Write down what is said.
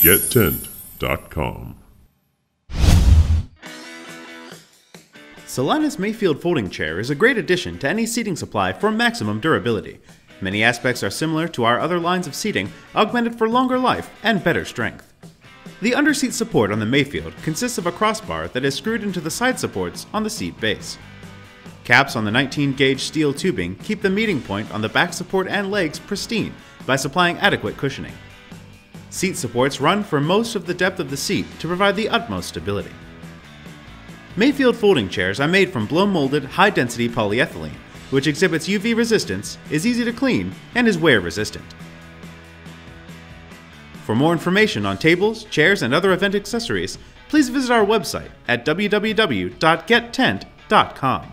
gettent.com. Celina's Mayfield folding chair is a great addition to any seating supply for maximum durability. Many aspects are similar to our other lines of seating, augmented for longer life and better strength. The underseat support on the Mayfield consists of a crossbar that is screwed into the side supports on the seat base. Caps on the 19 gauge steel tubing keep the meeting point on the back support and legs pristine by supplying adequate cushioning. Seat supports run for most of the depth of the seat to provide the utmost stability. Mayfield folding chairs are made from blow molded, high density polyethylene, which exhibits UV resistance, is easy to clean, and is wear resistant. For more information on tables, chairs, and other event accessories, please visit our website at www.gettent.com.